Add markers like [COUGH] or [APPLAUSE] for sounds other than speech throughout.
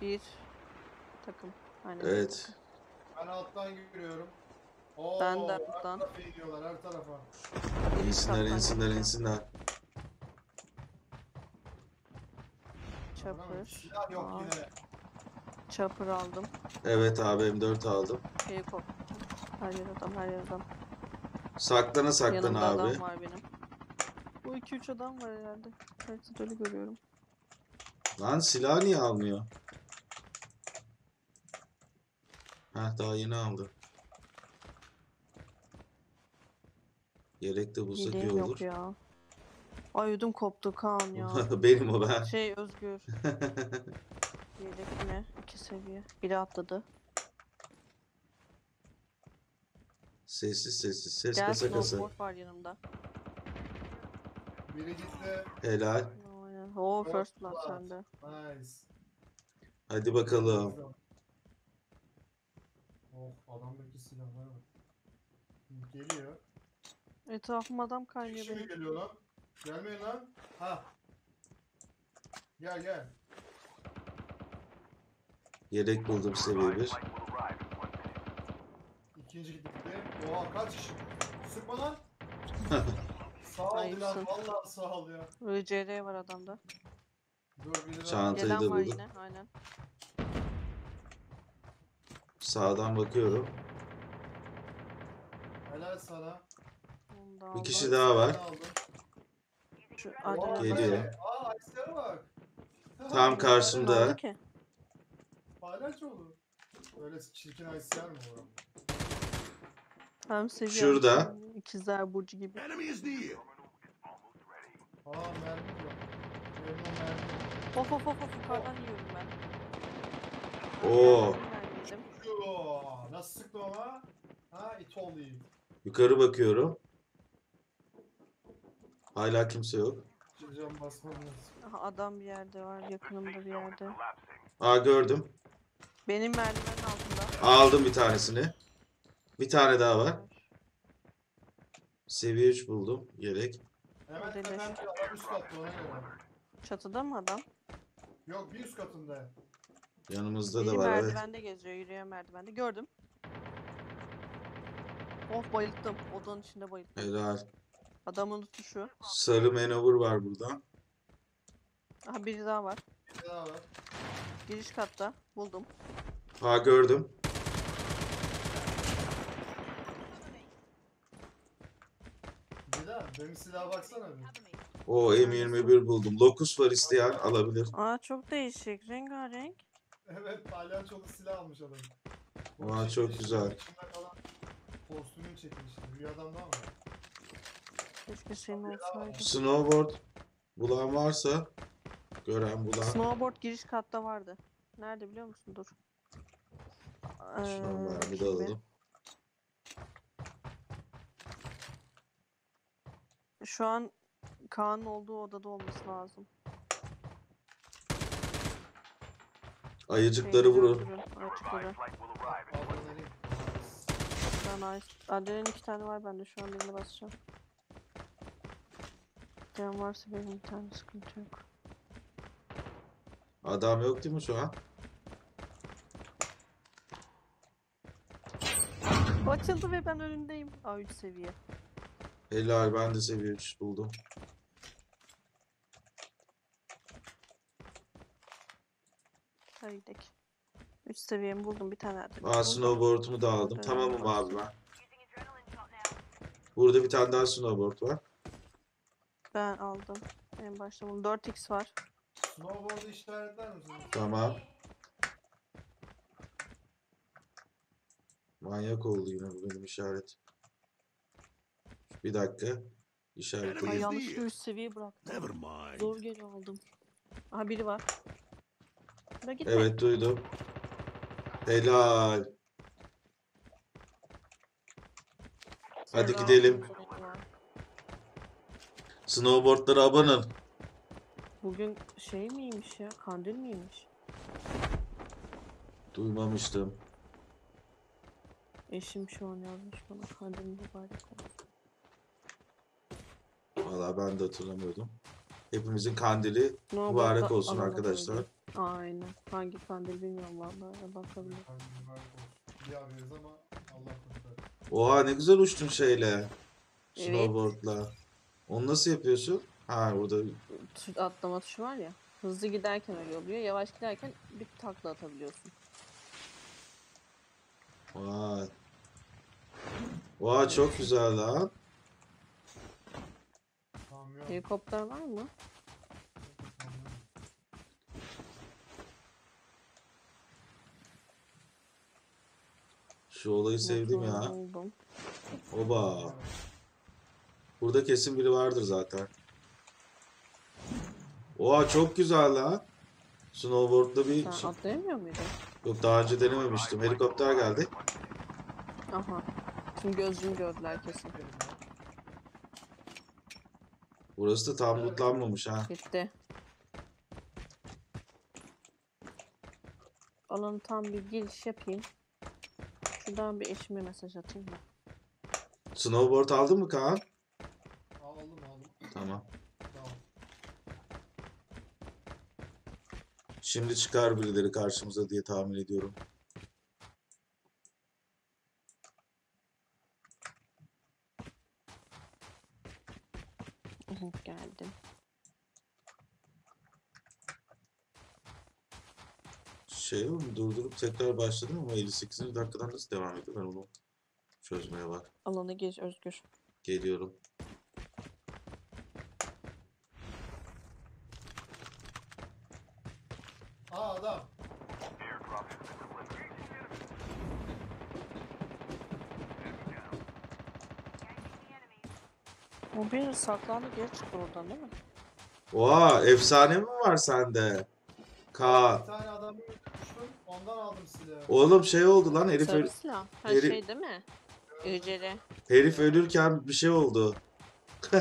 Bir takım. Aynen. Evet. Ben alttan giriyorum. Oo, Ben de her alttan. tarafa iniyorlar her tarafa. İnsinler kaptan insinler insinler. Çapır. Silah yok Aa, yine. Çapır aldım. Evet abi M4 aldım. Helikopter. Her yer adam, her yer adam. Saklana saklana Yanımda abi. adam var benim. Bu 2-3 adam var herhalde. Haritada öyle görüyorum. Lan silah niye almıyor? Heh daha yeni aldı. Yelek de bulsak iyi Yeleğim olur. yok ya. Ay ödüm koptu Kaan ya. [LAUGHS] Benim o ben. Şey Özgür. [LAUGHS] Yelek ne? İki seviye. Biri atladı. Sessiz sessiz. Ses Gel kasa kasa. snowboard var yanımda. Biri gitti. Helal. Aynen. Oo First blood. sende. Nice. Hadi bakalım. Oh adamdaki silahlara bak. Geliyor. Etrafım adam kaynıyor mi benim. geliyor lan? Gelmeyin lan. Ha. Gel gel. Yelek buldum seviye 1. İkinci gitti. Oha kaç kişi? Sıkma lan. [LAUGHS] sağ ol Ayıpsın. Dilan. Vallahi sağ ol ya. ICR var adamda. Dur bir lira. Çantayı Gelen da var buldum. yine. Aynen. Sağdan bakıyorum. Helal sana. Onu da Bir kişi daha var. Şu Geliyor. Aa Aysel'e bak. Tam Ne karşımda. oldu ki? Palyaçoğlu. Öyle çirkin Aysel mi var? Hem seviyorum. Şurada. İkizler Burcu gibi. Aa mermi yok. Benim o mermi. Of of of of yukarıdan yiyorum ben. Oo. Nasıl sıktı ama? Ha it iyi. Yukarı bakıyorum. Hala kimse yok. Cam basmam lazım. Aha, adam bir yerde var. Yakınımda bir yerde. Aa gördüm. Benim merdivenin altında. Aldım bir tanesini. Bir tane daha var. Seviye 3 buldum. Yelek. Hemen bir adam üst katta ona göre. Çatıda mı adam? Yok bir üst katında. Yanımızda Biri da var evet. merdivende geziyor. Yürüyen merdivende. Gördüm. Of bayılttım. Odanın içinde bayılttım. Helal. Adamın tutuşu. Sarı maneuver var burada. Aha biri daha var. Bir daha var. Giriş katta. Buldum. Ha gördüm. Bir daha. Benim silaha baksana bir. O M21 buldum. Locus var isteyen alabilir. Aa çok değişik. Rengarenk. Evet palyaçolu silah almış adam. Aa, şey- çok güzel. Kostümün çekilişi. Bir adam daha mı? Keşke senin olsaydı. Snowboard bulan varsa gören bulan. Snowboard giriş katta vardı. Nerede biliyor musun? Dur. Ee, mermi de şimdi alalım. Şu an Kaan'ın olduğu odada olması lazım. Ayıcıkları vurun. Ayıcıkları. Ben ay- Adrenalin iki tane var bende şu an birini basacağım. Can varsa benim bir tane sıkıntı yok. Adam yok değil mi şu an? Açıldı ve ben önündeyim. A3 seviye. Helal ben de seviye 3 buldum. Hadi gidelim. 3 seviyemi buldum bir tane Adrenalin. Aa snowboard'umu da aldım. Tamamım abi ben. Burada bir tane daha snowboard var. Ben aldım. En başta buldum. 4x var. Snowboard'u işaretler misiniz? Tamam. Manyak oldu yine bu benim işaret. Bir dakika. Ay İşaretleyeyim. yanlışlıkla 3 seviye bıraktım. Never mind. Zor geri aldım. Aha biri var. Gitme. Evet duydum. Helal. Hadi gidelim. Snowboardlara abanın. Bugün şey miymiş ya? Kandil miymiş? Duymamıştım. Eşim şu an yazmış bana kandil mübarek olsun. Valla ben de hatırlamıyordum. Hepimizin kandili mübarek olsun arkadaşlar. Aynen. Hangi kandil bilmiyorum vallahi. Olsun. Bir ama Allah kurtar. Oha ne güzel uçtun şeyle. Evet. Snowboard'la. Onu nasıl yapıyorsun? Ha burada Tuş- atlama tuşu var ya. Hızlı giderken öyle oluyor. Yavaş giderken bir takla atabiliyorsun. Vay. Vay çok güzel lan. Helikopter var mı? Şu olayı sevdim ya. Oba. Burada kesin biri vardır zaten. Oha çok güzel lan. Snowboard'da bir Sen şey- atlayamıyor muydun? Yok daha önce denememiştim. Helikopter geldi. Aha. Şimdi gözlüğümü gördüler kesin. Burası da tam lootlanmamış ha. Gitti. Alanı tam bir giriş yapayım. Şuradan bir eşime mesaj atayım da. Snowboard aldın mı Kaan? Aldım aldım. Tamam. Tamam. Şimdi çıkar birileri karşımıza diye tahmin ediyorum. Aha, Geldim. Şey mi durdurup tekrar başladım ama 58. dakikadan nasıl devam ediyor ben onu çözmeye bak. Alana gir Özgür. Geliyorum. Aa adam. O bir saklandı geri çıktı oradan değil mi? Oha efsane mi var sende? Kaan. Bir tane. Ondan aldım silahı. Oğlum şey oldu lan herif, Sarı öl- silah. Ha Eri- şey değil mi? İcele. herif ölürken bir şey oldu. [LAUGHS]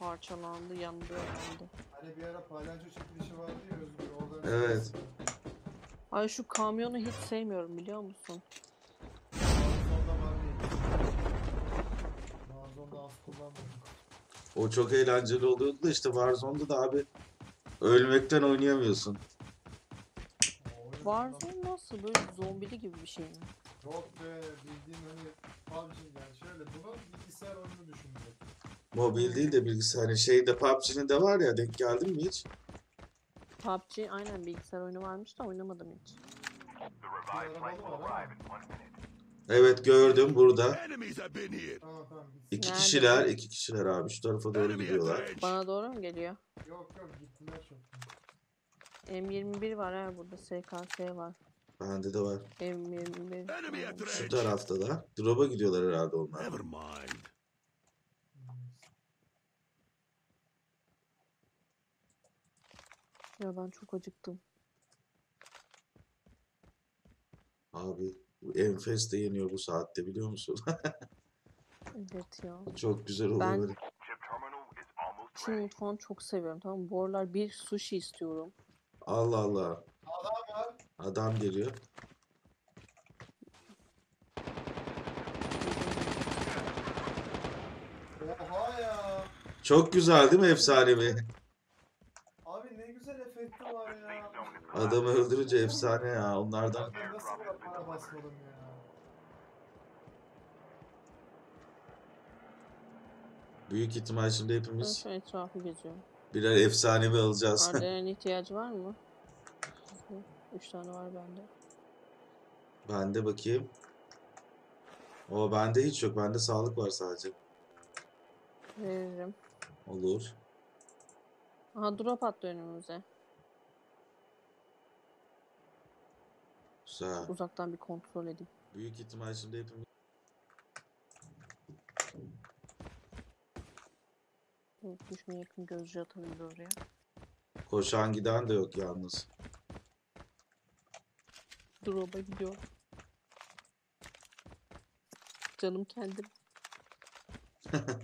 Parçalandı, yandı, yandı. Hani bir ara palyaço çekilişi vardı ya Özgür. Oradan Evet. Ay şu kamyonu hiç sevmiyorum biliyor musun? Warzon'da var değil. Az kullanmadım. O çok eğlenceli oluyordu da işte Warzone'da da abi ölmekten oynayamıyorsun. Warzone nasıl? Böyle zombili gibi bir şey mi? Yok be bildiğin hani PUBG yani şöyle bunu bilgisayar oyunu düşün direkt. Mobil değil de bilgisayar. Hani şeyde PUBG'nin de var ya denk geldin mi hiç? PUBG aynen bilgisayar oyunu varmış da oynamadım hiç. Bir arabalı var ama. Evet gördüm burada. Enemies have been here. Tamam tamam gitsin. İki Nerede? kişiler, iki kişiler abi şu tarafa doğru Enemy at gidiyorlar. Bana doğru mu geliyor? Yok yok gittiler çok. M21 var ha burada SKS var. Bende de var. M21. Enemy at Şu tarafta da. Drop'a gidiyorlar herhalde onlar. Never mind. Ya ben çok acıktım. Abi bu enfes de yeniyor bu saatte biliyor musun? [LAUGHS] Evet ya. Çok güzel oluyor Ben- böyle. Çin mutfağını çok seviyorum tamam mı? Bu aralar bir sushi istiyorum. Allah Allah. Adam var. Adam geliyor. Oha ya. Çok güzel değil mi efsanevi? Abi ne güzel efekti var ya. Adamı öldürünce efsane ya onlardan. Ben nasıl buna para basmadım ya. Büyük ihtimal şimdi Ben hepimiz şu etrafı geziyorum. Birer efsanevi alacağız. Arda'nın [LAUGHS] ihtiyacı var mı? Üç tane var bende. Ben de bakayım. O bende hiç yok. Bende sağlık var sadece. Veririm. Olur. Aha drop attı önümüze. Güzel. Uzaktan bir kontrol edeyim. Büyük ihtimal şimdi hepimiz 60 mi yakın gözcü atabilir oraya. koşan giden de yok yalnız. Drop'a gidiyor. Canım kendim. [LAUGHS]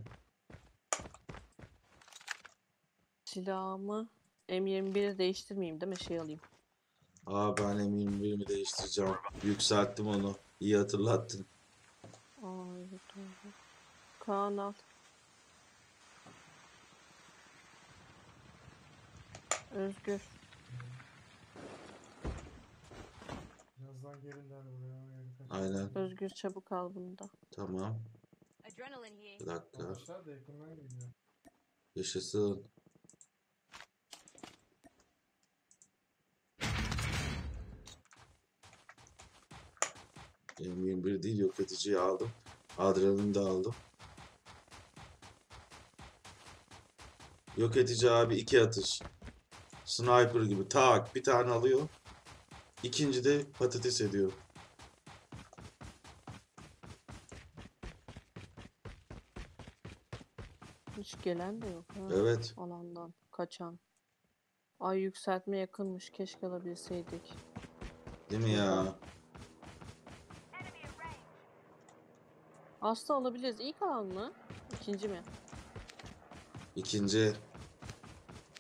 Silahımı M21'e değiştirmeyeyim değil mi? Şey alayım. Aa ben M21'imi değiştireceğim. Yükselttim onu. İyi hatırlattın. Aa evet doğru. Kaan al. Özgür. gerinden vuruyor. geri kaçıyor. Aynen. Özgür çabuk al bunu da. Tamam. Bir dakika. Aşağı da yakından geliyor. Yaşasın. M21 değil yok ediciyi aldım. Adrenalini de aldım. Yok edici abi iki atış. Sniper gibi tak bir tane alıyor. İkinci de patates ediyor. Hiç gelen de yok ha. Evet. Alandan kaçan. Ay yükseltme yakınmış. Keşke alabilseydik. Değil mi ya? Aslında alabiliriz. İlk alan mı? İkinci mi? İkinci.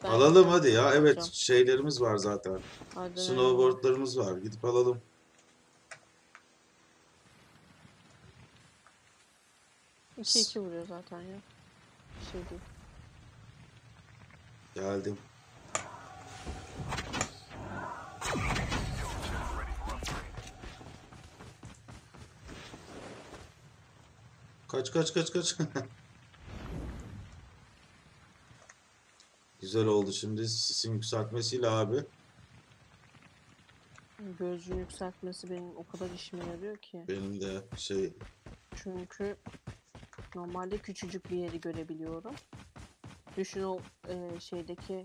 Ben Alalım hadi ya. Evet alacağım. şeylerimiz var zaten. Hadi Snowboardlarımız var. Gidip alalım. İki iki vuruyor zaten ya. Bir şey değil. Geldim. Kaç kaç kaç kaç. [LAUGHS] Güzel oldu şimdi sisin yükseltmesiyle abi. Gözcü yükseltmesi benim o kadar işime yarıyor ki. Benim de şey Çünkü normalde küçücük bir yeri görebiliyorum. Düşün o e, şeydeki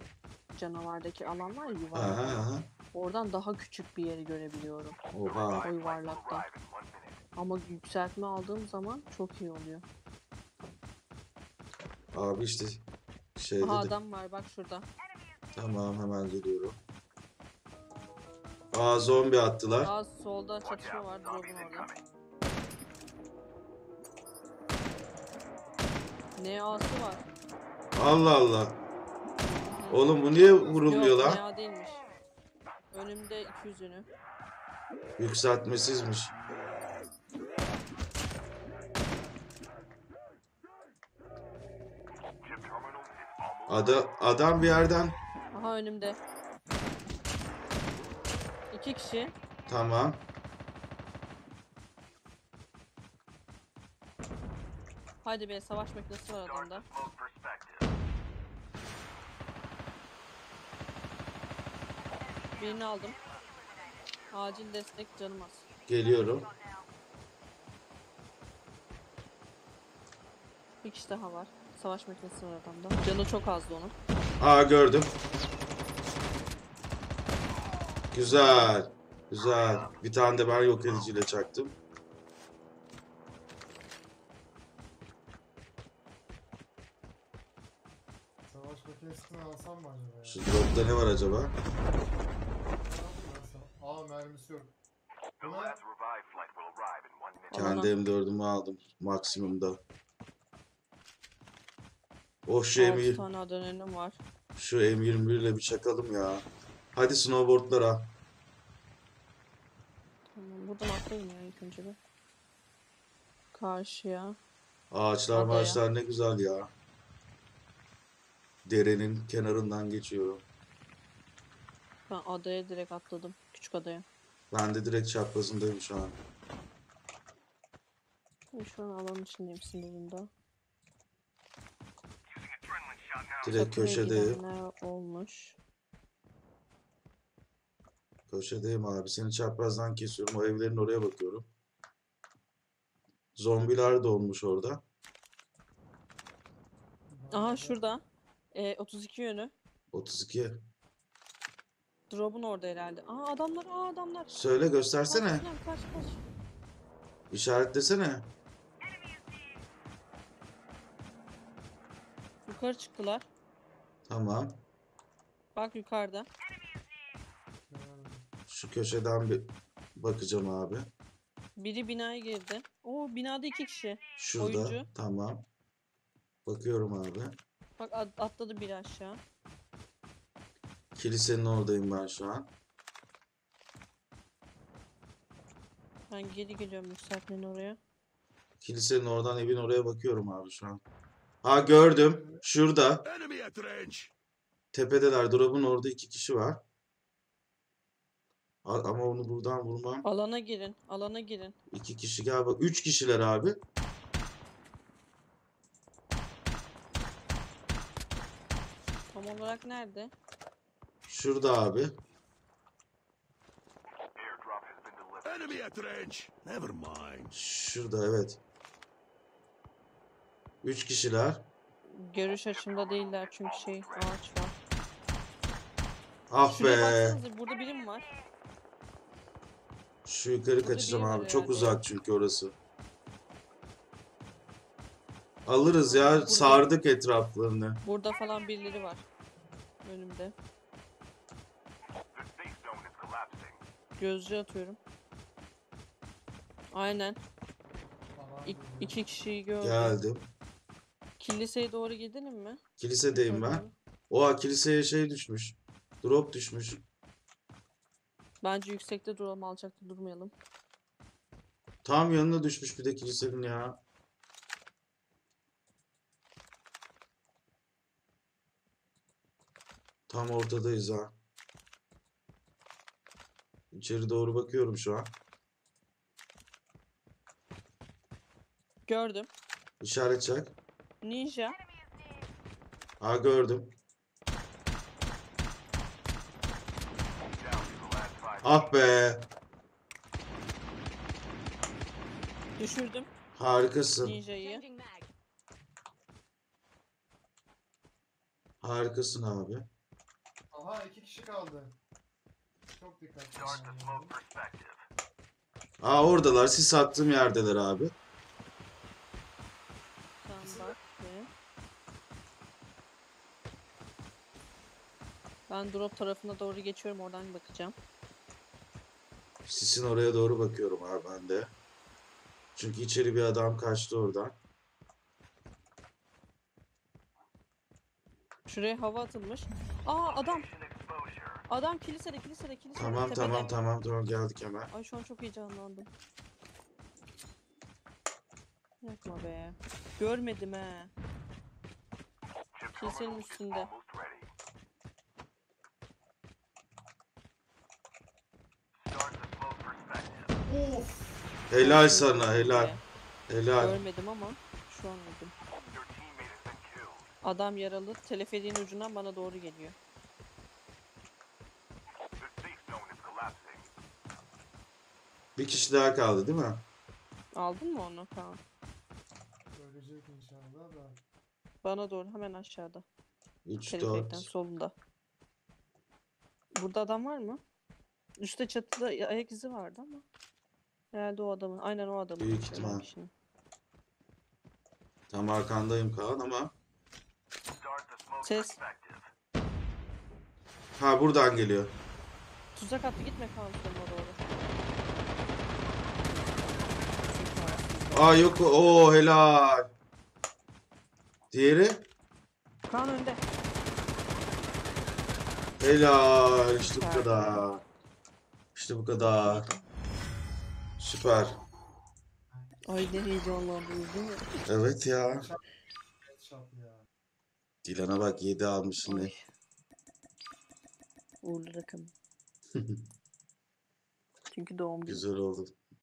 canavardaki alan var ya yuvarlak. aha aha. Oradan daha küçük bir yeri görebiliyorum. Oha. O yuvarlakta. Ama yükseltme aldığım zaman çok iyi oluyor. Abi işte şeyde Aha adam var bak şurada. tamam hemen geliyorum. Aa zombi attılar. Aa solda çatışma var drop'un orada. Ne A'sı var? Allah Allah. Oğlum bu niye vurulmuyor Yok lan? NA değilmiş. Önümde 200 yönü. Yükseltmesizmiş. Ada, adam bir yerden Aha önümde. İki kişi. tamam. Hadi be savaş makinesi var adamda. Birini aldım. Acil destek canım az. Geliyorum. Bir kişi daha var. Savaş makinesi var adamda. Canı çok azdı onun. Aa gördüm. Güzel. Güzel. Bir tane de ben yok ediciyle çaktım. Savaş makinesini alsam mı acaba ya? Şu dropta ne var acaba? Aa mermisi yok. Buna Kendi M4'ümü aldım maksimumda. Oh şu 6 M20 tane adrenalin var. şu M21 ile bir çakalım ya. Hadi snowboardlara. Tamam buradan atlayayım ya ilk önce bir. Karşıya. Ağaçlar maaşlar ne güzel ya. Derenin kenarından geçiyorum. Ben adaya direkt atladım. Küçük adaya. Ben de direkt çaprazındayım şu an. Ben şu an alanın içindeyim sınırında. Direkt Kapıya köşedeyim. gidenler olmuş. Köşedeyim abi. Seni çaprazdan kesiyorum. O evlerin oraya bakıyorum. Zombiler de olmuş orada. Aha şurada. E, 32 yönü. 32. Drop'un orada herhalde. Aa adamlar, aa adamlar. Söyle göstersene. Kaç, kaç, kaç. İşaretlesene. Yukarı çıktılar. Tamam. Bak yukarıda. Şu köşeden bir bakacağım abi. Biri binaya girdi. Oo binada iki kişi. Şurada. Oyuncu. Tamam. Bakıyorum abi. Bak at- atladı biri aşağı. Kilisenin oradayım ben şu an. Ben geri geliyorum yükseltmenin oraya. Kilisenin oradan evin oraya bakıyorum abi şu an. Ha gördüm. Şurada. Tepedeler. Drop'un orada iki kişi var. A- Ama onu buradan vurmam. Alana girin. Alana girin. İki kişi gel bak. Üç kişiler abi. Tam olarak nerede? Şurada abi. Enemy at range. Never mind. Şurada evet. Üç kişiler. Görüş açımda değiller çünkü şey ağaç var. Ah Şuraya be. baksanıza burada birim var. Şu yukarı kaçacağım abi. Çok herhalde. uzak çünkü orası. Alırız ya. Burada- Sardık etraflarını. Burada falan birileri var. Önümde. Gözcü atıyorum. Aynen. İk, iki kişiyi gördüm. Geldim. Kiliseye doğru gidelim mi? Kilisedeyim ben. Bakalım. Oha kiliseye şey düşmüş. Drop düşmüş. Bence yüksekte duralım, alçakta durmayalım. Tam yanına düşmüş bir de kilisenin ya. Tam ortadayız ha. İçeri doğru bakıyorum şu an. Gördüm. İşaret çak. Ninja. Ha gördüm. Ah be. Düşürdüm Harikasın. ninjayı. Harikasın abi. Aha iki kişi kaldı. Çok dikkatli. olmam lazım. Aa oradalar. Sis attığım yerdeler abi. Sen bak ve... Ben drop tarafına doğru geçiyorum oradan bakacağım. Sisin oraya doğru bakıyorum abi ben de. Çünkü içeri bir adam kaçtı oradan. Şuraya hava atılmış. Aa adam. Adam kilisede kilisede kilisede. Tamam tepede. tamam tamam tamam geldik hemen. Ay şu an çok heyecanlandım. Yapma be. Görmedim he. Kilisenin üstünde. Of. Helal sana helal. Helal. Görmedim ama şu an gördüm. Adam yaralı. Teleferiğin ucundan bana doğru geliyor. Bir kişi daha kaldı değil mi? Aldın mı onu? Tamam. Ölecek inşallah da. Bana doğru hemen aşağıda. 3 Teleferikten 4. solunda. Burada adam var mı? Üstte çatıda ayak izi vardı ama. Herhalde o adamın. Aynen o adamın. Büyük ihtimal. Tam arkandayım Kaan ama. Ses. Ha buradan geliyor. Tuzak attı gitme Kaan sonuna doğru. Aa yok o. Oo helal. Diğeri? Kaan önde. Helal. İşte bu kadar. İşte bu kadar. Süper. Ay ne heyecanlandınız değil mi? Evet ya. Dilan'a bak 7 almış yine. Uğurlu rakam. [LAUGHS] Çünkü doğum günü. Güzel oldu.